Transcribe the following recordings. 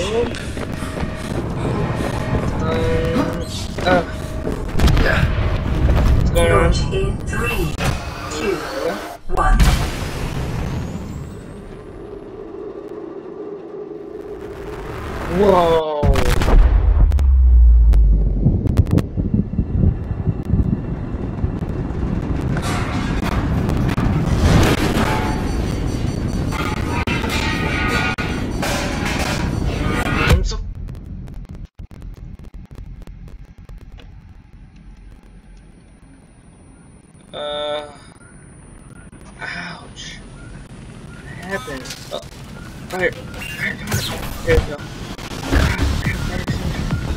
Uh, what's going on? In three, two, one. Whoa. Fire, come on. There we go. Ah, crap, fire extinguisher.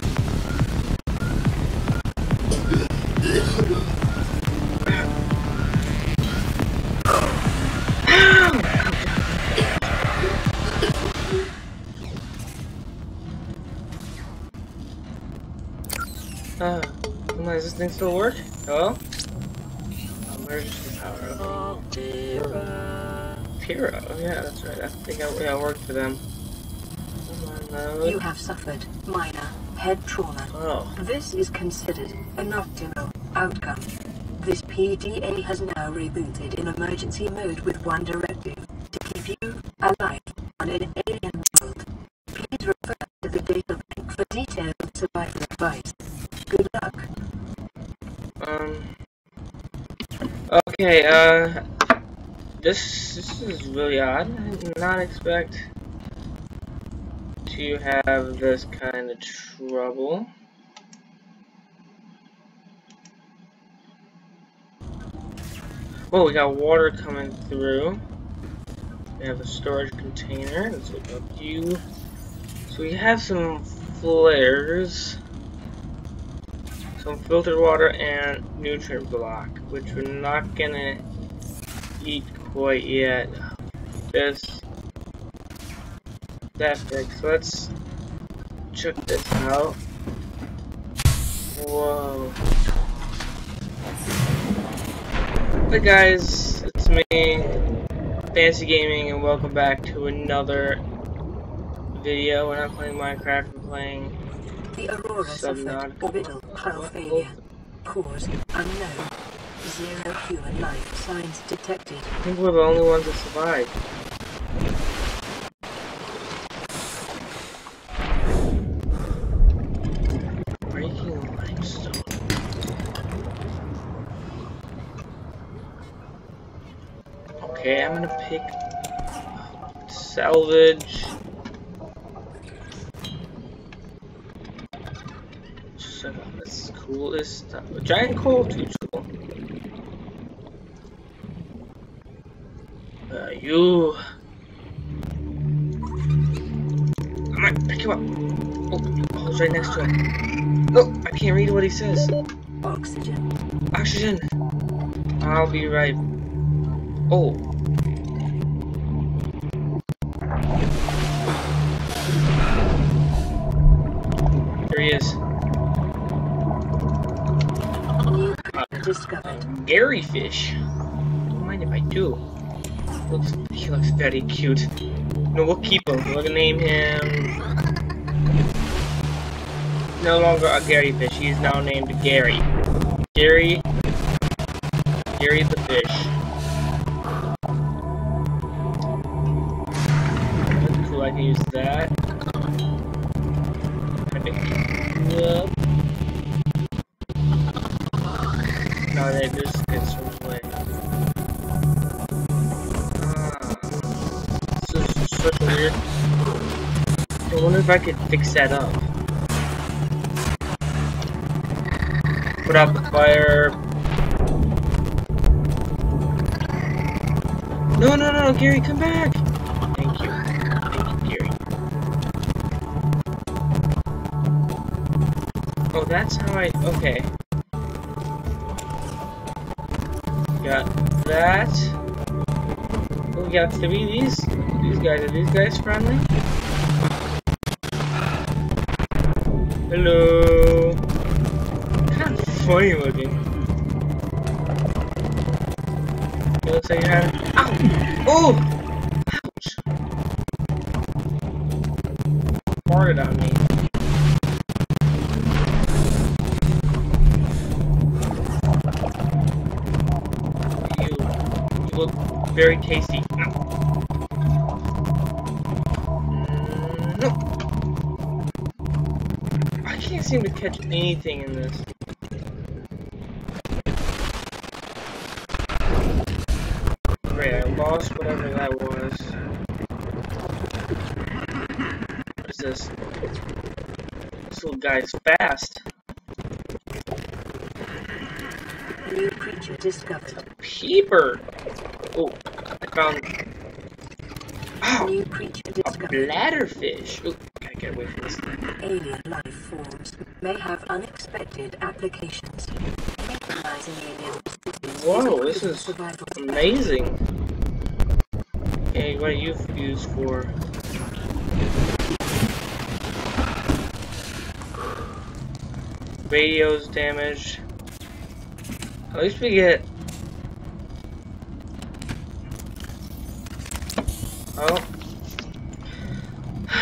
Come on, does this thing still work? Hello? Emergency power. okay. Piro, yeah, that's right. I think I, yeah, I worked for them. On, You have suffered minor head trauma. Oh, This is considered an optimal outcome. This PDA has now rebooted in emergency mode with one directive to keep you alive on an alien world. Please refer to the data bank for detailed survival advice. Good luck. um. Okay, uh. This, this is really odd. I did not expect to have this kind of trouble. Whoa, we got water coming through. We have a storage container. Let's look up you. So we have some flares, some filtered water, and nutrient block, which we're not gonna eat quite yet. This, that fix. So let's check this out. Whoa. Hey guys, it's me, Fancy Gaming, and welcome back to another video. We're not playing Minecraft, we're playing The Aurora suffered orbital hull failure. Cause unknown. Zero human life signs detected. I think we're the only ones that survived. I'm gonna pick salvage. So this is coolest stuff. Giant coal too cool. Uh, you. Come on, pick him up. Oh, oh, it's right next to him. Oh, I can't read what he says. Oxygen. Oxygen. I'll be right. Oh. Discovered. Garryfish. Don't mind if I do. Looks, he looks very cute. No, we'll keep him. We're gonna name him. No longer a Garryfish. He's now named Gary. Gary. Gary the fish. Cool. I can use that. If I could fix that up. Put out the fire. No, no, no, Gary, come back! Thank you. Thank you, Gary. Oh, that's how I. Okay. Got that. Oh, we got three. of These these guys are these guys friendly? Hello. Kind of funny looking. It looks like you have. Ow! Oh! Ouch! farted on me. You, you look very tasty. Catch anything in this. Great, I lost whatever that was. What is this? This little guy's fast. New creature discovered. Peeper! Oh, I found Ow! New creature a discovered. bladderfish. Oh, gotta get away from this thing. Alien life forms may have unexpected applications. Utilizing alien Whoa, is this is survival Amazing. Hey, what are you used for? Radio's damaged. At least we get. Oh.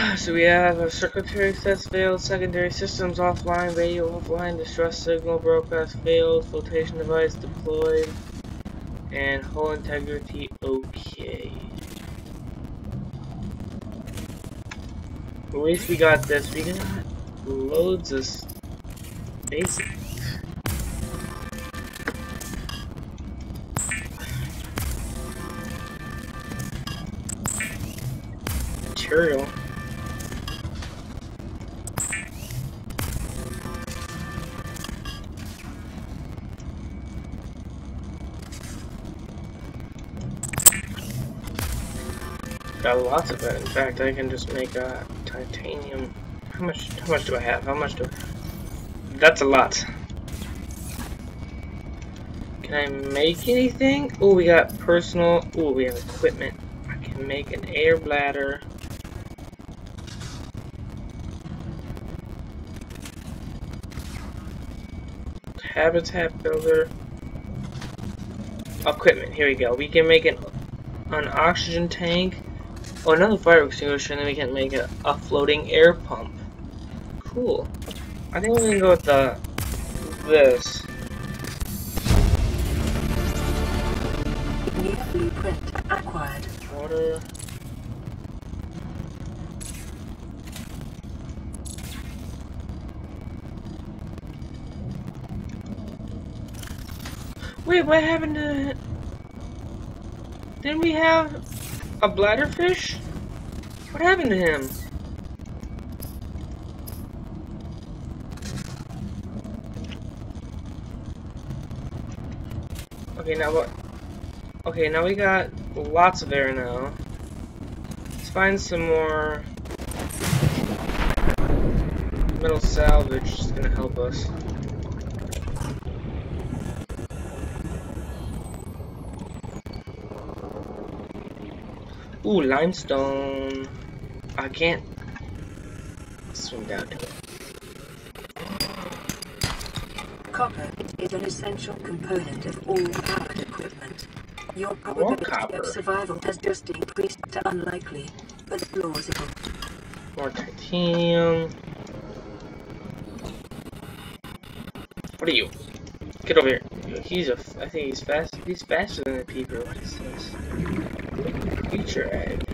So we have a circuitry test failed, secondary systems offline, radio offline, distress signal broadcast failed, flotation device deployed, and hull integrity okay. At least we got this. We got loads of basic. Got lots of it. In fact, I can just make a titanium. How much? How much do I have? How much do? I... That's a lot. Can I make anything? Oh, we got personal. Oh, we have equipment. I can make an air bladder. Habitat builder. Equipment. Here we go. We can make an an oxygen tank. Oh, another fire extinguisher, and then we can make a, a floating air pump. Cool. I think we're gonna go with the this. New blueprint acquired. Water. Wait, what happened to... Didn't we have a bladderfish? What happened to him? Okay, now what? Okay, now we got lots of air now. Let's find some more metal salvage. It's gonna help us. Ooh, limestone. I can't swim down to it. Copper is an essential component of all powered equipment. Your probability of survival has just increased to unlikely, but plausible. More titanium. What are you? Get over here. He's a. I think he's fast. He's faster than the peeper. What is this? Creature egg.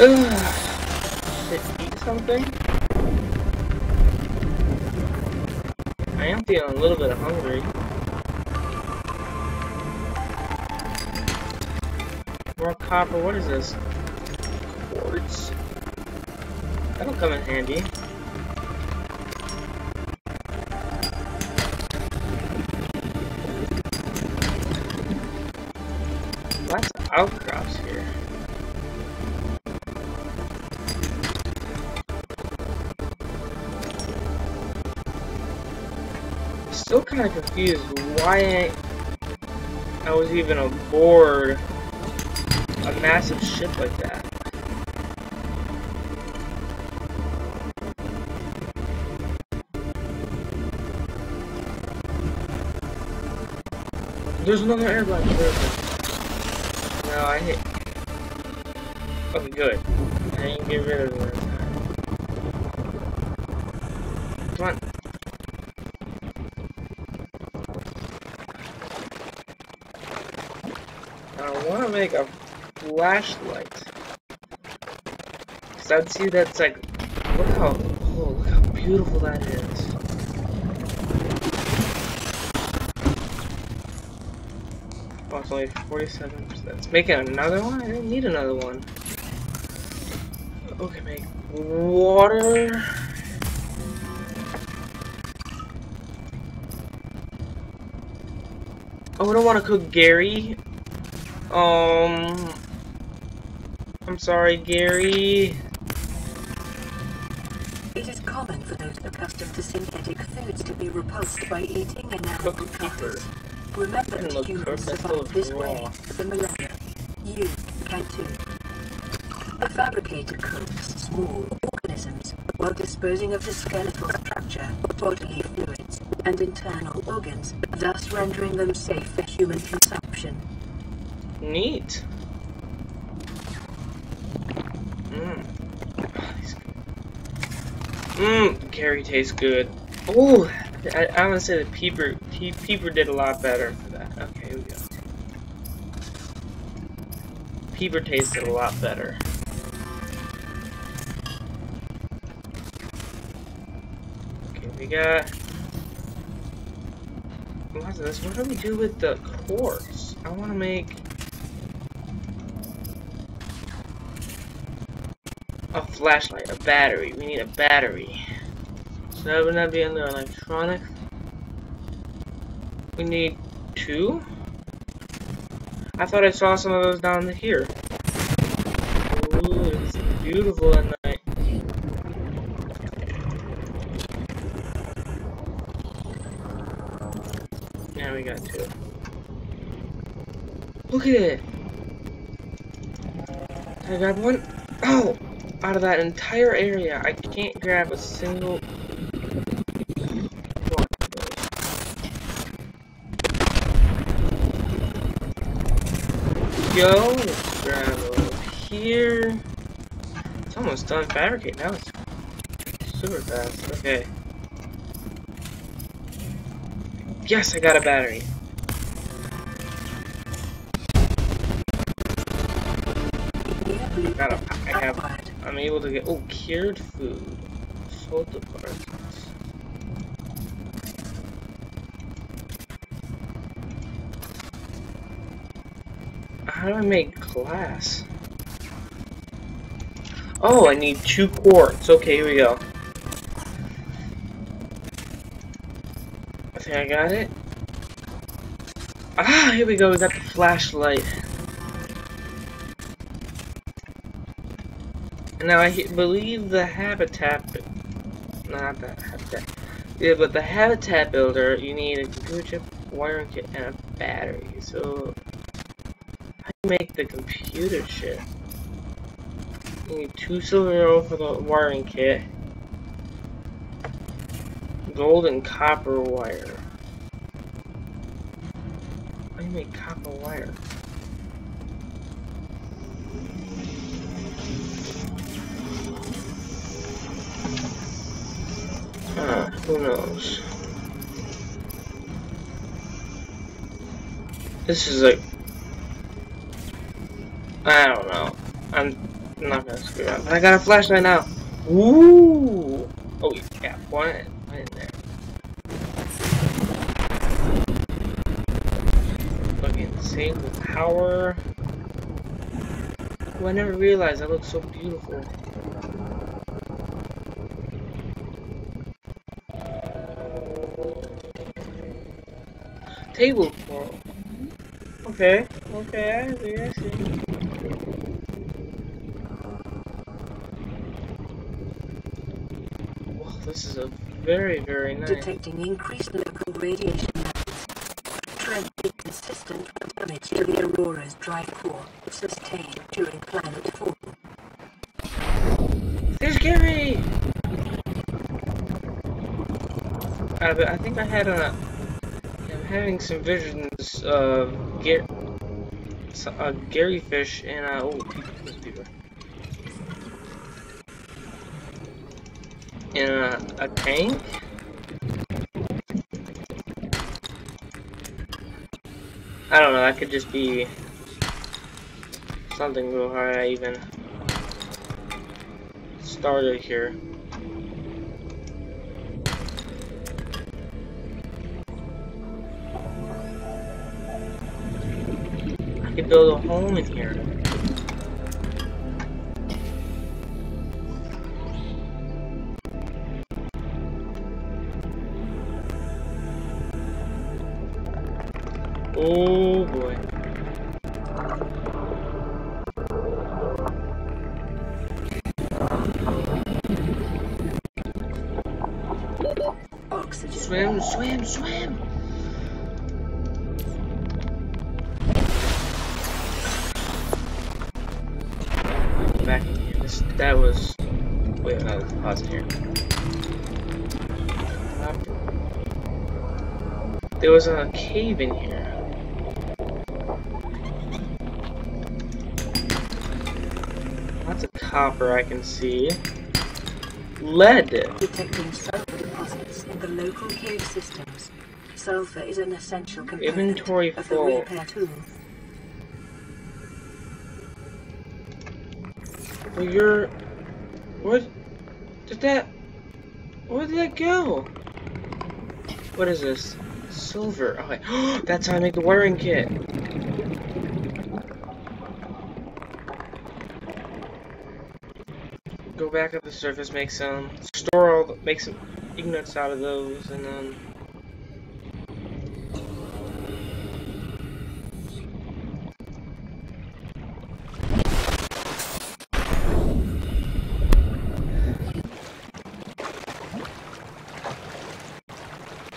Should eat something? I am feeling a little bit hungry. More copper, what is this? Quartz? That'll come in handy. Still kind of confused why I was even aboard a massive ship like that. There's another airline. No, I hit. Okay, good. I didn't get rid of it. Come on. I want to make a flashlight. Cause I'd see that's like, look how, oh, look how beautiful that is. Oh, it's only 47%. Let's make another one? I didn't need another one. Okay, make water. Oh, I don't want to cook Gary. Um, I'm sorry, Gary. It is common for those accustomed to synthetic foods to be repulsed by eating animal carcass. Remember that humans survived this way for millennia. You can too. The fabricator cooks small organisms while disposing of the skeletal structure, bodily fluids, and internal organs, thus rendering them safe for human consumption. Neat. Mmm. Mmm, Gary tastes good. Oh, I, I want to say the Peeper, Pe Peeper did a lot better for that. Okay, here we go. Peeper tasted a lot better. Okay, we got. What's this? What do we do with the quartz? I want to make. A flashlight, a battery. We need a battery. So that would not be under electronic. We need two? I thought I saw some of those down here. Ooh, it's beautiful at night. Now we got two. Look at it! I grab one? Oh! Out of that entire area, I can't grab a single one let's grab over here. It's almost done fabricating. That was super fast. Okay. Yes, I got a battery. Near Got a, I have. I'm able to get oh cured food, salt departments. How do I make glass? Oh, I need two quartz. Okay, here we go. I think I got it. Ah, here we go. We got the flashlight. Now I believe the habitat, not that habitat, yeah, but the habitat builder, you need a computer chip, wiring kit, and a battery. So, how do you make the computer chip? You need two silver ore for the wiring kit, gold and copper wire. How do you make copper wire? Who knows? This is like... I don't know. I'm not gonna screw up. I got a flashlight now! Ooh! Oh, yeah, one one in there. Fucking save the power. Oh, I never realized I looks so beautiful. Table for. Okay, okay, I see, I see. Whoa. this is a very, very nice. Detecting increased local radiation levels. Trend is consistent with damage to the Aurora's drive core sustained during planet fall. There's Gary! Uh, but I think I had a. Having some visions of Gar uh, Gary Fish and uh, oh. In a, a tank. I don't know. That could just be something real hard. I even started here. Build a home in here. Oh boy. Swim, swim, swim! Wait, no, pause here. There was a cave in here. Lots of copper I can see. Lead! Detecting sulfur deposits in the local cave systems. Sulfur is an essential component Inventory of the full. repair tool. Well, you're. What? Did that. Where did that go? What is this? Silver. Oh okay. That's how I make the wiring kit. Go back up the surface, make some. Store all. The, make some ignites out of those, and then.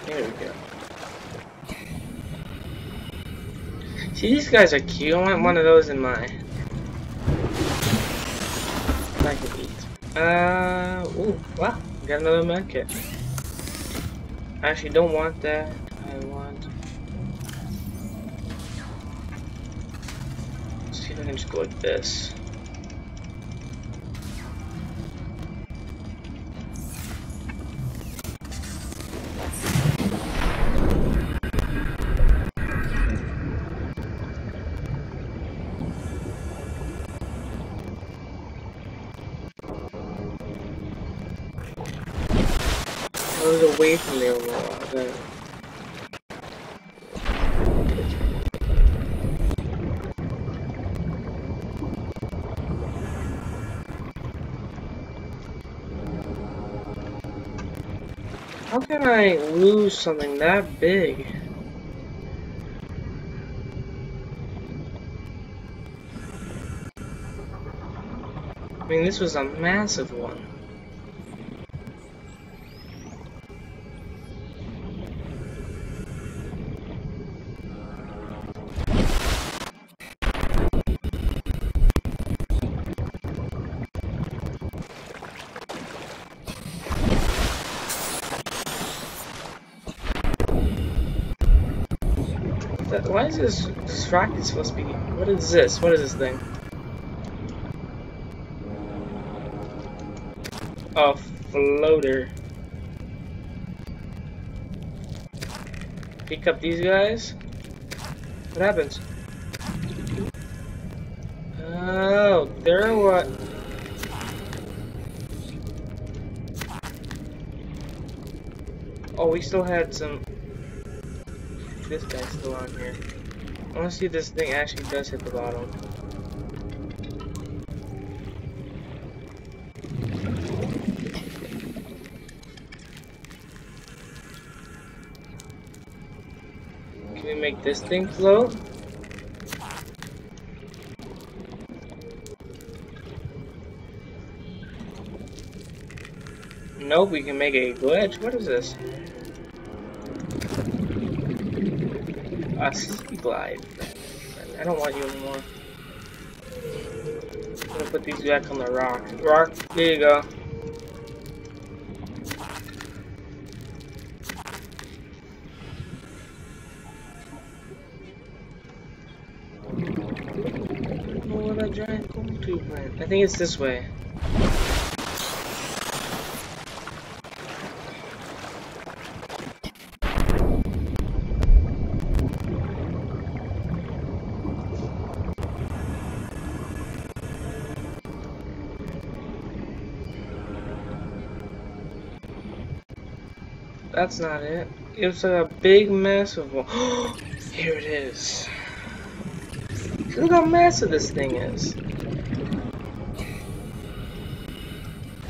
There we go. See, these guys are cute. I want one of those in my. I can eat. Uh, ooh, wow, got another med. I actually don't want that. I want. Let's see if I can just go like this. I lose something that big? I mean, this was a massive one. This, this supposed to be? What is this? What is this thing? A floater. Pick up these guys. What happens? Oh, they're what? Oh, we still had some this guy's still on here. I want to see if this thing actually does hit the bottom. Can we make this thing float? Nope, we can make a glitch. What is this? A glide. I don't want you anymore. I'm gonna put these back on the rock. Rock, there you go. What a giant gold tube went. I think it's this way. That's not it. It a big massive one. Here it is. Look how massive this thing is.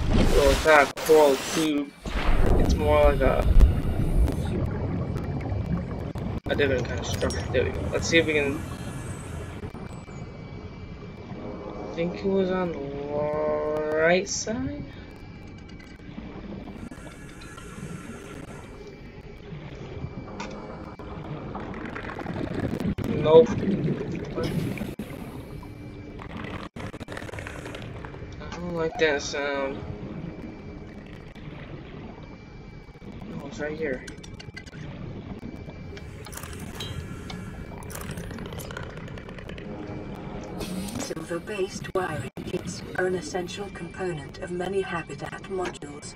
Well, it's not a coral tube. It's more like a a different kind of structure. There we go. Let's see if we can. I think it was on the right side. Nope. I don't like that sound. Oh, it's right here. Silver-based wiring kits are an essential component of many habitat modules.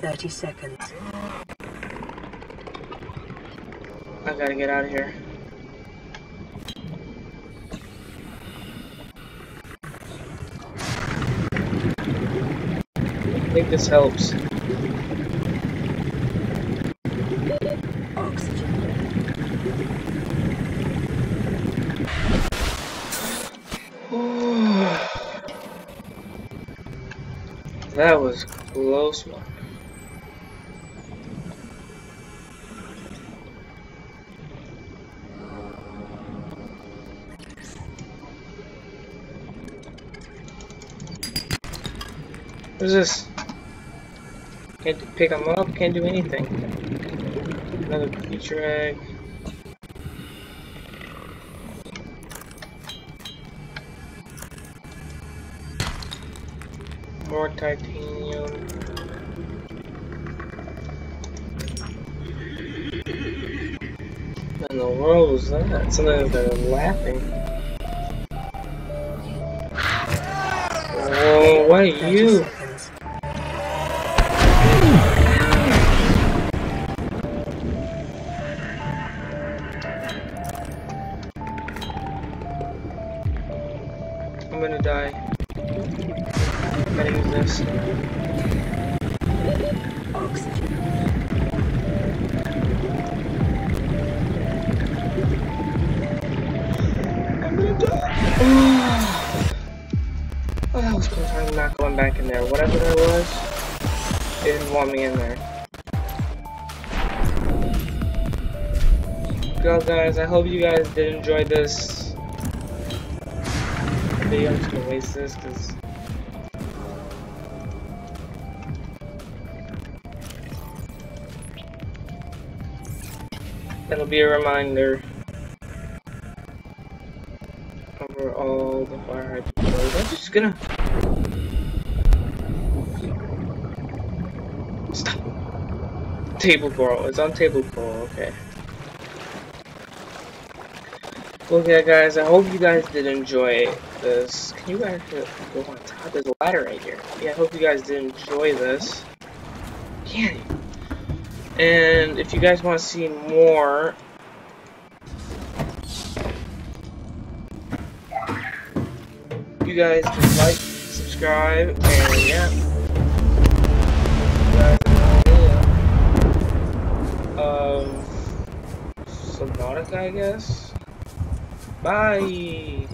30 seconds. I gotta get out of here. I think this helps. That was close one. What is this? Can't pick them up, can't do anything. Another creature egg. More titanium. What in the world was that? Something was laughing. Oh, what are you? Gonna die. I'm gonna use this. I'm gonna die. Oh, that was close. I'm not going back in there. Whatever that was, didn't want me in there. Well, guys, I hope you guys did enjoy this video. I'm just gonna waste this because. That'll be a reminder over all the fire hydrants. I'm just gonna stop. Table coral. It's on table coral. Okay. Well, yeah, guys. I hope you guys did enjoy this. Can you guys go on top? There's a ladder right here. Yeah, I hope you guys did enjoy this. You? And if you guys want to see more you guys can like, subscribe, and yeah. Of um, Subnautica, I guess. Bye!